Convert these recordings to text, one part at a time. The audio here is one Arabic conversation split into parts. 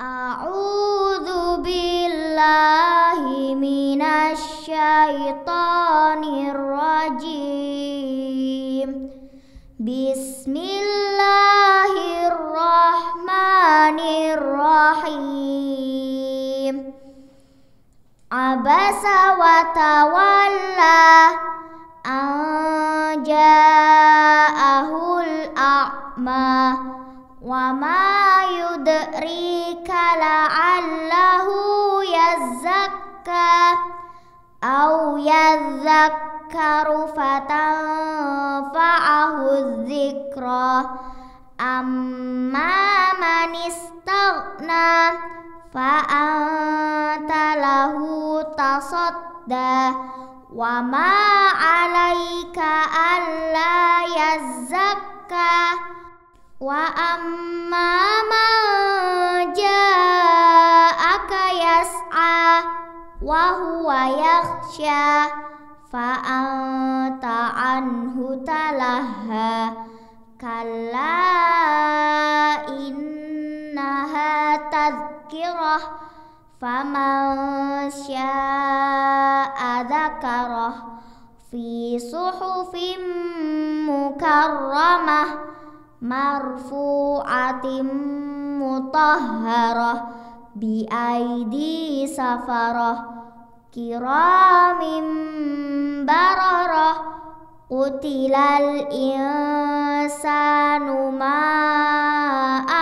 أعوذ بالله من الشيطان الرجيم. بسم الله الرحمن الرحيم. عبس وتولى جاءه الأعمى وما يدريك لعله يزكى أو يذكر فتنفعه الذكرى. أما من استغنى فأنت له تصدى وما عليك ألا يزكى وأما من جاءك يسعى وهو يخشى فأنت عنه تلهى كلا إنها تذكرة فمن شاء ذكره في صحف مكرمة مرفوعة مطهرة بأيدي سفرة كرام بررة قتل الإنسان ما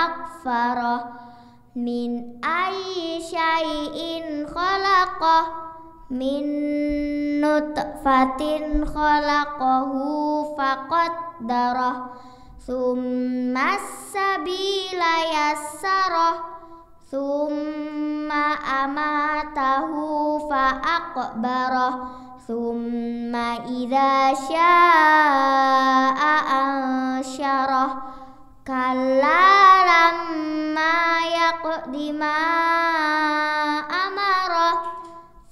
أكفره min ayyi syai'in khalaqah min nutfatin khalaqahu faqad summa sabila yassarah summa amatahu faaqbarah summa idza syaa'a ansyarah Kalla lamma di ma duril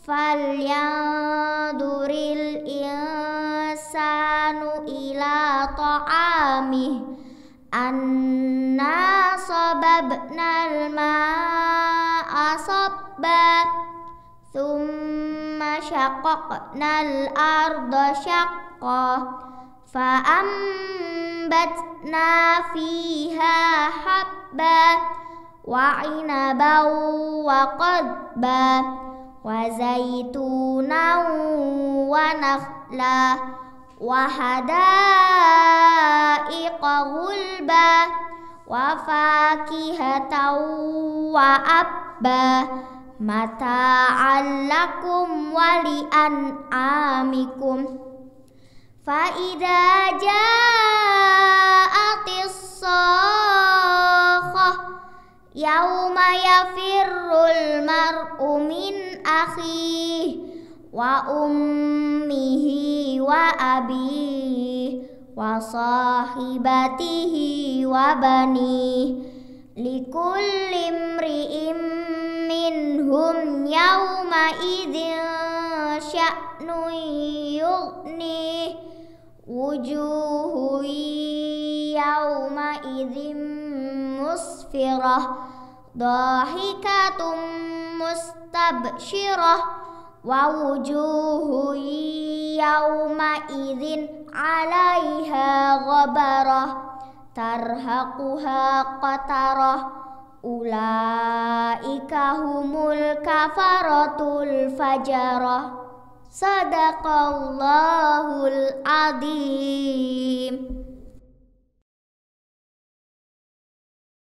falyanduril insanu ila ta'amih anna sababnal nalmah sabba thumma syaqaqnal arda fa fa'amma فأنبتنا فيها حبا وعنبا وقضبا وزيتونا ونخلا وحدائق غلبا وفاكهة وأبا متاعا لكم ولأنعامكم فإذا جاءت يفر المرء من أخيه وأمه وأبيه وصاحبته وبنيه لكل امرئ منهم يومئذ شأن يغنيه وجوه يومئذ مسفرة ضاحكة مستبشرة ووجوه يومئذ عليها غبرة ترهقها قترة أولئك هم الكفرة الفجرة. صدق الله العظيم.